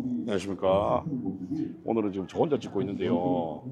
안녕하십니까. 오늘은 지금 저 혼자 찍고 있는데요.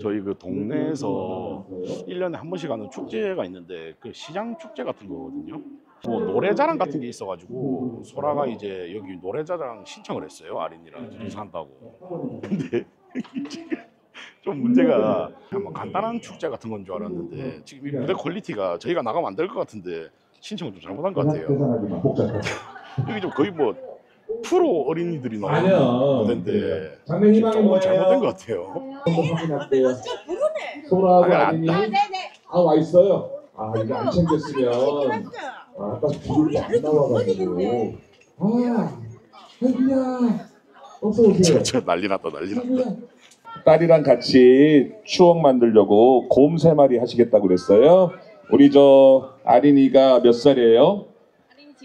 저희 그 동네에서 1년에 한 번씩 하는 축제가 있는데 그 시장 축제 같은 거거든요. 뭐 노래자랑 같은 게 있어가지고 소라가 이제 여기 노래자랑 신청을 했어요. 아린이랑 둘이 한다고. 근데 좀 문제가 뭐 간단한 축제 같은 건 줄 알았는데 지금 이 무대 퀄리티가 저희가 나가면 안 될 것 같은데 신청을 좀 잘못한 것 같아요. 여기 좀 거의 뭐 프로 어린이들이 나오는. 무대인데 장래 희망이 조금 잘못된 것 뭐예요? 같아요. 한번 확인할게요. 소라하고 아니, 안- 아린이 아와 있어요. 아 이거 안 챙겼으면 아, 아까 부르기 안 나와가지고 아 혜구야 어서 오세요. 저 난리 났다 난리 났다. 딸이랑 같이 추억 만들려고 곰 세 마리 하시겠다고 그랬어요. 우리 저 아린이가 몇 살이에요?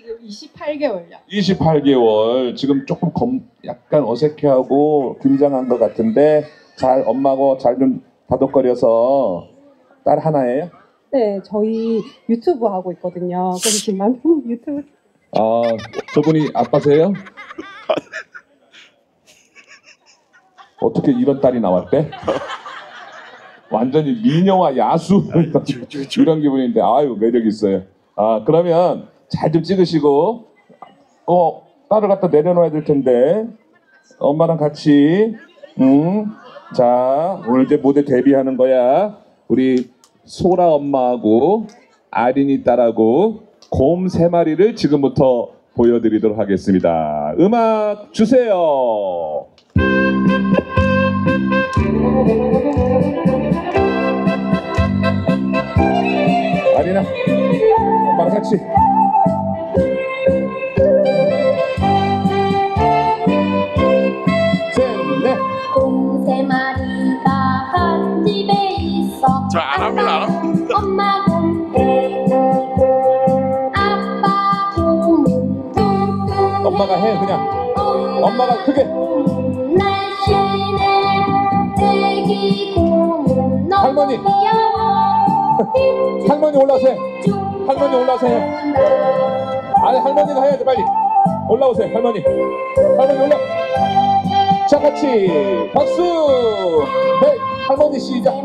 할인이 지금 28개월이야. 28개월 지금 조금 검, 약간 어색해하고 긴장한 것 같은데 잘 엄마하고 잘 좀 다독거려서 딸 하나예요? 네, 저희 유튜브 하고 있거든요. 그래서 지금 남편이 유튜브 아 저분이 아빠세요? 어떻게 이런 딸이 나왔대? 완전히 미녀와 야수 이런 기분인데 아유 매력 있어요. 아 그러면 잘 좀 찍으시고. 어 딸을 갖다 내려놔야 될 텐데. 엄마랑 같이. 음자 오늘 이제 무대 데뷔하는 거야. 우리 소라 엄마하고 아린이 딸하고 곰 세 마리를 지금부터 보여드리도록 하겠습니다. 음악 주세요. 아리나 엄마랑 같이 엄마가 해 그냥. 엄마가 크게. 할머니. 할머니 올라오세요. 할머니 올라오세요. 아니 할머니가 해야지 빨리. 올라오세요 할머니. 할머니 올라. 자 같이 박수. 네 할머니 시작.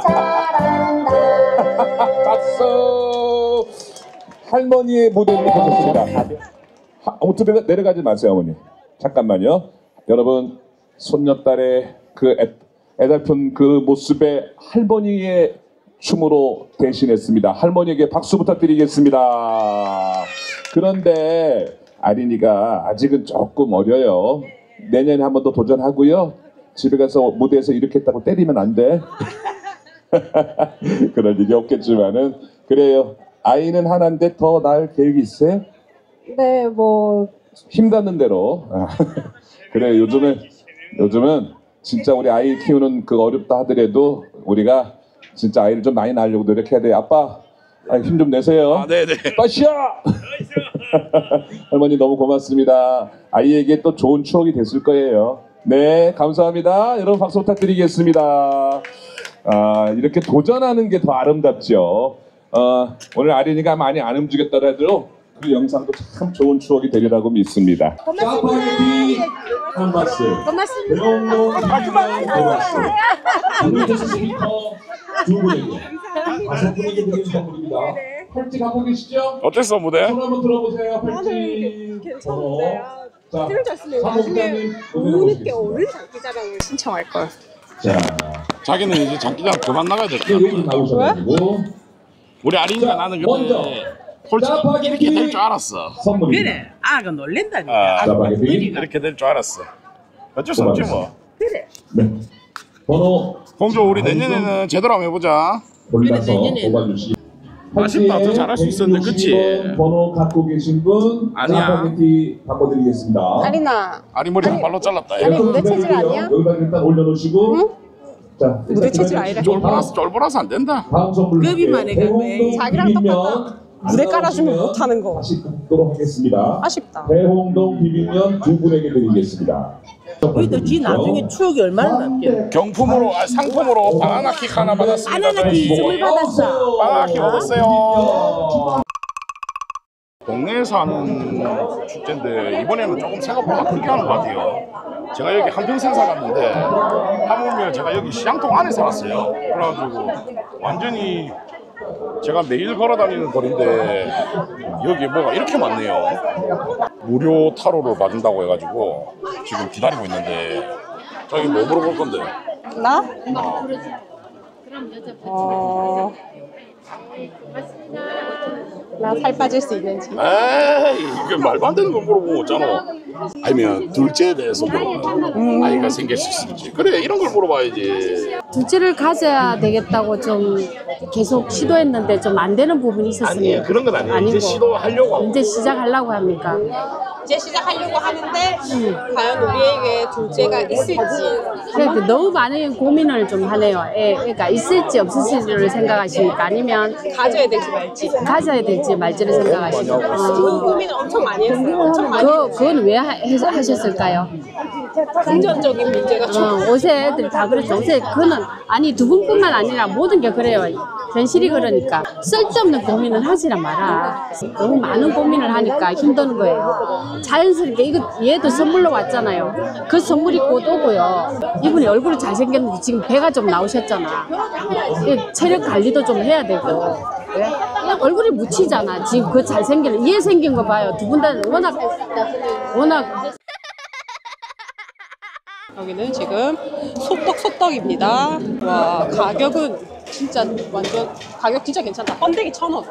잘한다 박수 할머니의 무대를 보셨습니다. 하- 아무튼 내려- 내려가지 마세요 어머니. 잠깐만요. 여러분 손녀딸의 그 애, 애달픈 그 모습에 할머니의 춤으로 대신했습니다. 할머니에게 박수 부탁드리겠습니다. 그런데 아린이가 아직은 조금 어려요. 내년에 한 번 더 도전하고요. 집에 가서 무대에서 이렇게 했다고 때리면 안 돼 그럴 일이 없겠지만은 그래요. 아이는 하나인데 더 나을 계획이 있어요? 네, 뭐 힘닿는 대로. 아, 그래 요즘은 요즘은 진짜 우리 아이 키우는 그 어렵다 하더라도 우리가 진짜 아이를 좀 많이 낳으려고 노력해야 돼요. 아빠 힘 좀 내세요. 아 네네. 빠시야! 할머니 너무 고맙습니다. 아이에게 또 좋은 추억이 됐을 거예요. 네, 감사합니다. 여러분 박수 부탁드리겠습니다. 아, 이렇게 도전하는 게 더 아름답죠. 어, 오늘 아린이가 많이 안 움직였더라도 그 영상도 참 좋은 추억이 되리라고 믿습니다. 짜파게티 한 박스. 고맙습니다. 배롱동 한 박스. 한국에서 스피커 두 분에게 다섯 분에게 드리는 선물입니다. 펄찌 갖고 계시죠? 어땠어 무대? 손 한번 들어보세요. 펄찌. 나는 괜찮은데요. 자, 힘들었으면 사무장님 나중에 노래 우는께 보겠습니다. 어른 장기자랑을 신청할 걸. 자, 자기는 이제 장기장 그만 나가야 될것 네, 여기 같아. 우리 아린이가 자, 나는. 근데 솔직히 이렇게 될 줄 알았어. 선물입니다. 그래 아가 놀랜다니까 아, 이렇게 될 줄 알았어. 어쩔 수 없지 뭐. 그래 네. 번호 공주 우리 내년에는 제대로 한번 해보자. 골라서. 뽑아주시. 아쉽다. 더 잘할 수 있었는데, 그치? 160번 번호 갖고 계신 분 아니야. 짜파게티 바꿔드리겠습니다. 아리나, 아리 머리 한 발로 잘랐다. 아니, 야. 무대 체질 아니야? 여기다 일단 올려놓으시고. 응? 자, 무대 체질 아니라. 쫄보라서 쫄보라서 안 된다. 다음 선물 급이만 해, 급이. 자기랑 똑같다. 무대 깔아주면 못하는 거. 다시 굽도록 하겠습니다. 아쉽다. 대홍동 비빔면 두 분에게 드리겠습니다. 우리도 지 나중에 추억이 얼마나 남게 경품으로 아, 상품으로 바나나 킥 하나 받았습니다. 바나나 킥. 선물 받았어. 바나나 킥 얻었어요. 동네에서 하는 축제인데 이번에는 조금 생각보다 크게 하는 것 같아요. 제가 여기 한평생 살았는데 하물며 제가 여기 시장통 안에 살았어요. 그래가지고 완전히 제가 매일 걸어 다니는 거리인데 여기 뭐가 이렇게 많네요. 무료 타로를 봐준다고 해가지고 지금 기다리고 있는데 저기 뭐 물어볼 건데? 나? 어... 나 살 빠질 수 있는지. 에이 이게 말도 안 되는 걸 물어보면 어쩌노 아니면 둘째에 대해서 물어봐 아이가 생길 수 있을지 그래 이런 걸 물어봐야지 둘째를 가져야 되겠다고 좀 계속 시도했는데 좀 안 되는 부분이 아니 있었습니다. 그런 건 아니에요 이제. 시도하려고 하고 이제 시작하려고 합니까? 이제 시작하려고 하는데 과연 우리에게 둘째가 있을지 그래도 너무 많은 고민을 좀 하네요. 예, 그러니까 있을지 없을지를 생각하시니까 아니면 가져야 될지 말지. 가져야 될지 말지를 생각하시고. 그 어, 고민을 엄청 많이 했어요. 엄청 많이 그, 그건 왜 하, 하셨을까요? 금전적인 문제가 좀 어, 옷에 애들 다 그렇죠. 옷에 그는 아니 두 분뿐만 아니라 모든 게 그래요. 현실이 그러니까 쓸데없는 고민을 하지라 마라. 너무 많은 고민을 하니까 힘드는 거예요. 자연스럽게 이거 얘도 선물로 왔잖아요. 그 선물이 곧 오고요. 이분이 얼굴이 잘생겼는데 지금 배가 좀 나오셨잖아. 이 체력 관리도 좀 해야 되고. 왜? 얼굴이 묻히잖아. 지금 그 잘생긴 얘 생긴 거 봐요. 두 분 다 워낙 워낙 여기는 지금 소떡 소떡입니다. 와 가격은 진짜 완전 가격 진짜 괜찮다. 번데기 천 원.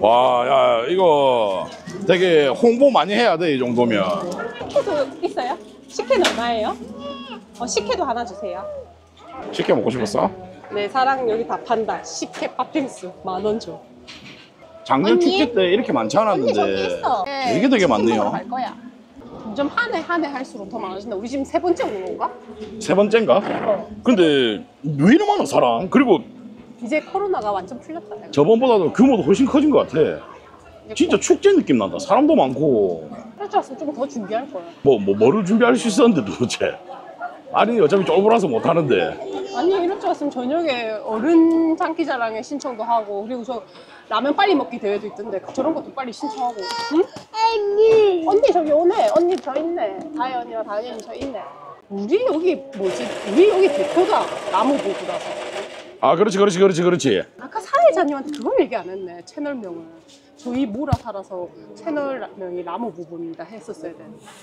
와 야 이거 되게 홍보 많이 해야 돼 이 정도면 식혜도 있어요? 식혜는 얼마예요? 어, 식혜도 하나 주세요. 시켜 먹고 싶었어? 내 사랑 여기 다 판다. 식혜 팥빙수 만 원 줘. 작년 언니? 축제 때 이렇게 많지 언니 저기 않았는데 있어. 되게 되게 많네요 갈 거야. 점점 한 해 한 해 할수록 더 많아진다. 우리 지금 세 번째 오는 건가? 세 번째인가? 근데 왜 이리 많아 사람? 그리고 이제 코로나가 완전 풀렸다. 내가. 저번보다도 규모도 훨씬 커진 것 같아 진짜 축제 느낌 난다 사람도 많고 그렇지 않으면 좀 더 준비할 거야. 뭐, 뭐 뭐를 준비할 수 있었는데 도대체 아니 어차피 쫄보라서 못 하는데 아니 이럴 줄 알았으면 저녁에 어른 장기자랑에 신청도 하고 그리고 저 라면 빨리 먹기 대회도 있던데 저런 것도 빨리 신청하고. 응? 언니. 언니 저기 오네. 언니 저 있네. 다혜 언니랑 다혜 언니 저 있네. 우리 여기 뭐지? 우리 여기 대표다. 나무보부라서. 아 그렇지 그렇지 그렇지 그렇지. 아까 사회자님한테 그걸 얘기 안 했네. 채널명을. 저희 모라 살아서 채널명이 나무부부입니다 했었어야 돼.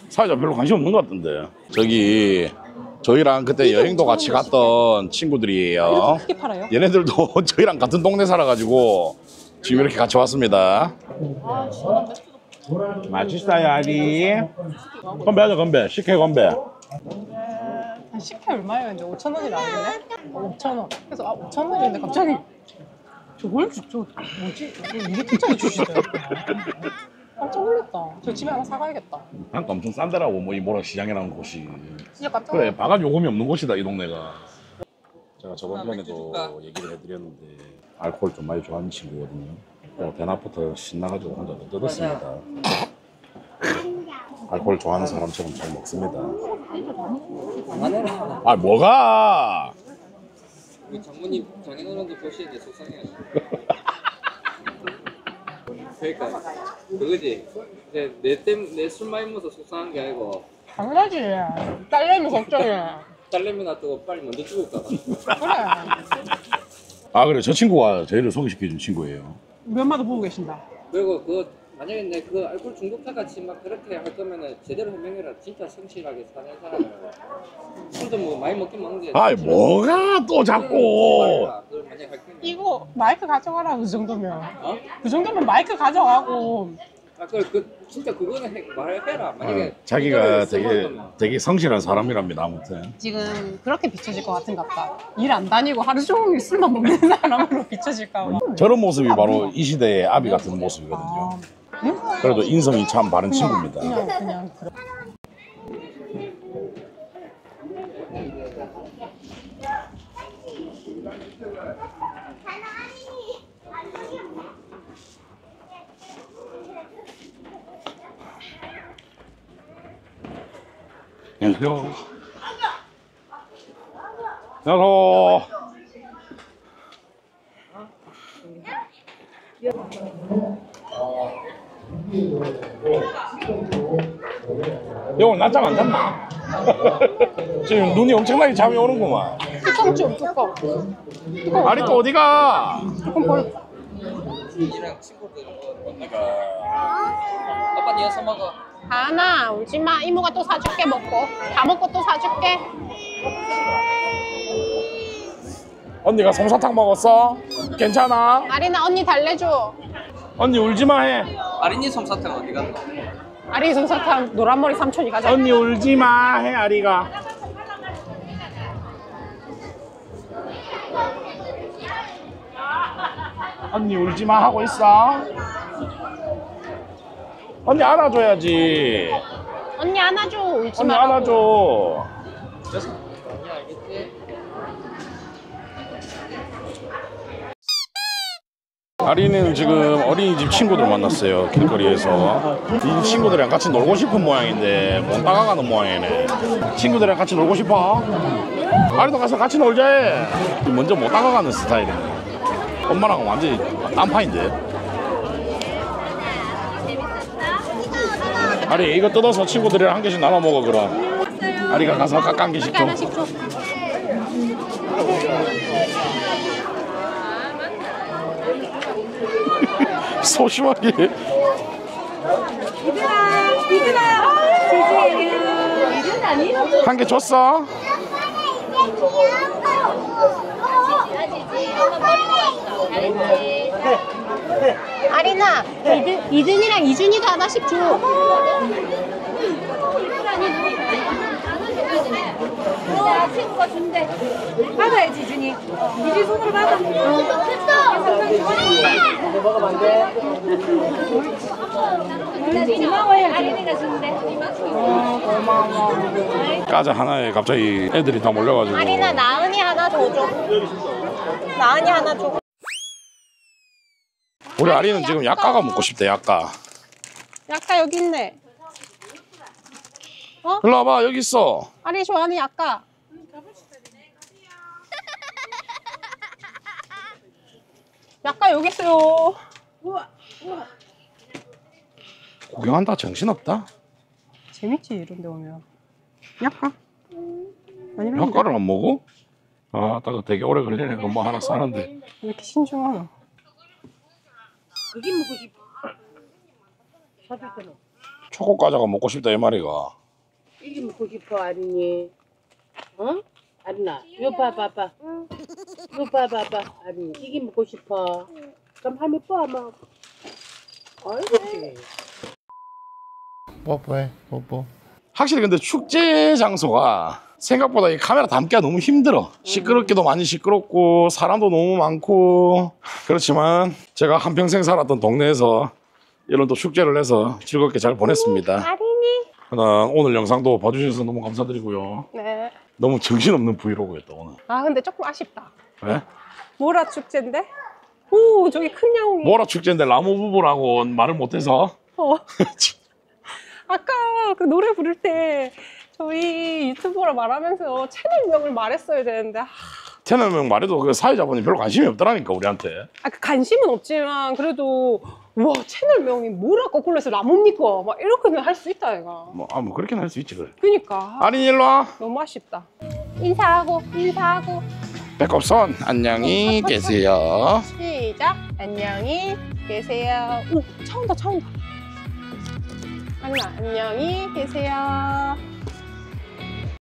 사회자 별로 관심 없는 것 같던데. 저기 저희랑 그때 여행도 같이 갔던 친구들이에요. 이렇게 크게 팔아요? 얘네들도 저희랑 같은 동네 살아가지고 지금 이렇게 같이 왔습니다 맛있어요 아리 건배하자 건배 식혜 건배 식혜 얼마예요? 근데 5천 원이 나오네? 5천 원. 그래서 아 5천 원인데 갑자기 저걸 주, 저 뭐지? 이게 특장에 주시더라고요. 깜짝 놀랐다. 저 집에 하나 사가야겠다. 단가 엄청 싼데라고 뭐 이 모락 시장이라는 곳이 진짜 깜짝 그래 놀랐다. 바가지 요금이 없는 곳이다 이 동네가 제가 저번 편에도 얘기를 해드렸는데 알코올 좀 많이 좋아하는 친구거든요. 또 대낮부터 신나가지고 혼자 뜯었습니다. 알코올 좋아하는 사람처럼 잘 먹습니다. 아 뭐가? 우리 장모님 장인어른도 보시는데 속상해하시 그러니까 그거지. 이제 내땜내술 많이 먹어서 속상한 게 아니고. 당연하지. 딸내미 걱정해. 딸내미 놔두고 빨리 먼저 죽을까 봐 그래. 아 그래 저 친구가 저희를 소개시켜준 친구예요 우리 엄마도 보고 계신다. 그리고 그 만약에 내 그 알코올 중독자 같이 막 그렇게 할 거면은 제대로 해명해라 진짜 성실하게 사는 사람이라고 술도 뭐 많이 먹긴 먹는데 아이 뭐가 또 자꾸 그걸 만약에 할 거면 이거 마이크 가져가라 그 정도면. 어? 그 정도면 마이크 가져가고. 아, 그, 그 진짜 그거는 해, 말해라 만약에 어, 자기가 되게. 되게 성실한 사람이랍니다 아무튼 지금 그렇게 비춰질 것 같은가 봐. 일안 다니고 하루 종일 술만 먹는 사람으로 비춰질까 봐. 저런 모습이 바로 이 시대의 아비 같은 모습이거든요 아, 응? 그래도 인성이 참 바른 친구입니다 그냥 그냥. 안녕하세요. 안녕하세요. 형 낮잠 안 잤나? 지금 눈이 엄청나게 잠이 오는구만. 뚜껑 좀 뚜껑. 뚜껑 아리 또 어디가? 뚜껑 벌. 이랑 친구들 만나가. 아빠 니 어서 먹어. 하나 울지 마. 이모가 또 사줄게 먹고. 다 먹고 또 사줄게. 언니가 솜사탕 먹었어? 괜찮아? 아리나 언니 달래줘. 언니 울지 마 해. 아린이 솜사탕 어디 갔노? 아리 손사탕 노란머리 삼촌이 가자. 언니 울지 마 해 아리가. 언니 울지 마 하고 있어. 언니 안아줘야지. 언니 안아줘. 울지 언니 마. 안아줘. 아리는 지금 어린이집 친구들 만났어요 길거리에서 이 친구들이랑 같이 놀고 싶은 모양인데 못 다가가는 모양이네 친구들이랑 같이 놀고 싶어? 아리도 가서 같이 놀자 해 먼저 못 다가가는 스타일이네 엄마랑 완전히 딴판인데 아리 이거 뜯어서 친구들이랑 한 개씩 나눠 먹어 그럼. 아리가 가서 깎한 개씩 줘. 하나씩 줘. 소심하게. 한개 줬어? 아리나 이든, 이든이랑 이준이도 하나씩 줘. 친구가 준대. 받아야지, 준이. 이제 손으로 받아. 고마워요. 아린이가 준대. 까자 하나에 갑자기 애들이 다 몰려가지고 아리나 나은이 하나 더 줘. 나은이 하나 줘. 우리 아리는 지금 약가가 먹고 싶대 약가 약가 여기 있네. 일로 와봐 여기 있어 아리 좋아하는 약가. 약가 여기 있어요. 구경한다 정신없다 재밌지 이런 데 오면. 약가. 아니면 약가를 안 먹어? 아 따가 되게 오래 걸리네 뭐 하나 싸는데 왜 이렇게 신중하나? 그게 먹고 싶어. 사줄 거는. 초코 과자가 먹고 싶다 이 말이가 이게 먹고 싶어, 아린이. 어? 아린아, 이거 봐, 봐, 봐. 이거 봐, 봐, 봐. 아린이, 이게 먹고 싶어. 그럼 할머니 뽀아먹. 어이구. 뽀뽀해 뽀뽀 확실히 근데 축제 장소가 생각보다 이 카메라 담기가 너무 힘들어 시끄럽기도 많이 시끄럽고 사람도 너무 많고 그렇지만 제가 한평생 살았던 동네에서 이런 또 축제를 해서 즐겁게 잘 보냈습니다. 하나 오늘 영상도 봐주셔서 너무 감사드리고요 네. 너무 정신없는 브이로그였다 오늘 아 근데 조금 아쉽다. 왜? 모라 축제인데? 오 저기 큰 야옹이. 뭐라 축제인데 라모 부부라고 말을 못해서 어. 아까 그 노래 부를 때 저희 유튜버라 말하면서 채널명을 말했어야 되는데 아, 채널명 말해도 그 사회자분이 별로 관심이 없더라니까 우리한테 아, 그 관심은 없지만 그래도 와 채널명이 뭐라 거꾸로 해서 라뭡니까? 막 이렇게는 할 수 있다 얘가. 뭐, 아, 뭐 그렇게는 할 수 있지 그래 그니까 아, 아린 일로 와 너무 아쉽다. 인사하고 인사하고 백업선 안녕히 계세요 시작. 안녕히 계세요. 오 차 온다 차 온다. 하나 안녕히 계세요.